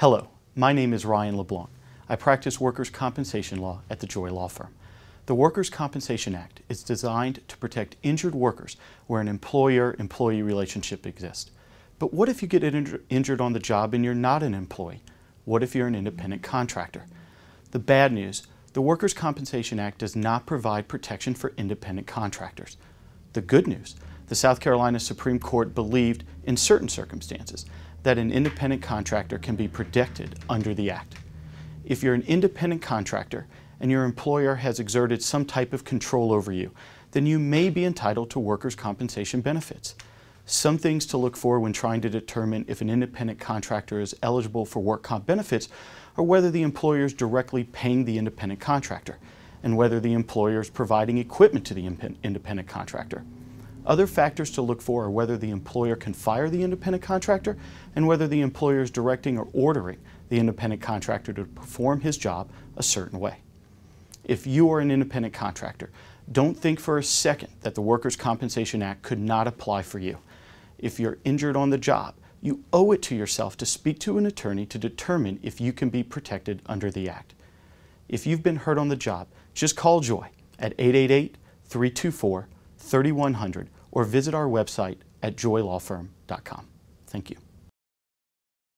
Hello, my name is Ryan LeBlanc. I practice workers' compensation law at the Joye Law Firm. The Workers' Compensation Act is designed to protect injured workers where an employer-employee relationship exists. But what if you get injured on the job and you're not an employee? What if you're an independent contractor? The bad news, the Workers' Compensation Act does not provide protection for independent contractors. The good news, the South Carolina Supreme Court believed, in certain circumstances, that an independent contractor can be protected under the Act. If you're an independent contractor and your employer has exerted some type of control over you, then you may be entitled to workers' compensation benefits. Some things to look for when trying to determine if an independent contractor is eligible for work comp benefits are whether the employer is directly paying the independent contractor and whether the employer is providing equipment to the independent contractor. Other factors to look for are whether the employer can fire the independent contractor and whether the employer is directing or ordering the independent contractor to perform his job a certain way. If you are an independent contractor, don't think for a second that the Workers' Compensation Act could not apply for you. If you're injured on the job, you owe it to yourself to speak to an attorney to determine if you can be protected under the Act. If you've been hurt on the job, just call Joye at 888 324 3100 or visit our website at joyelawfirm.com. Thank you.